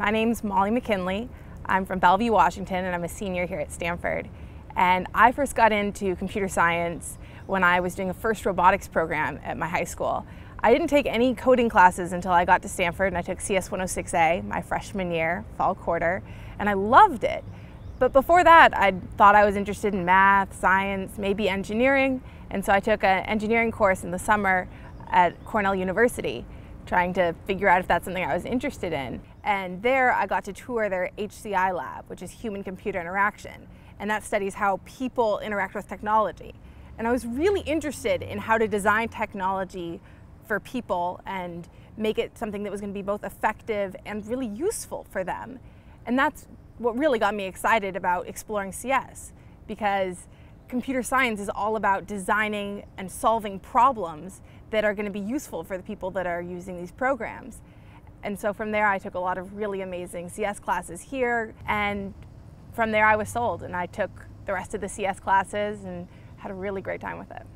My name's Molly McKinley. I'm from Bellevue, Washington, and I'm a senior here at Stanford. And I first got into computer science when I was doing a first robotics program at my high school. I didn't take any coding classes until I got to Stanford and I took CS 106A my freshman year, fall quarter, and I loved it. But before that, I thought I was interested in math, science, maybe engineering, and so I took an engineering course in the summer at Cornell University trying to figure out if that's something I was interested in. And there I got to tour their HCI lab, which is human computer interaction. And that studies how people interact with technology. And I was really interested in how to design technology for people and make it something that was going to be both effective and really useful for them. And that's what really got me excited about exploring CS because computer science is all about designing and solving problems that are going to be useful for the people that are using these programs. And so from there, I took a lot of really amazing CS classes here. And from there, I was sold. And I took the rest of the CS classes and had a really great time with it.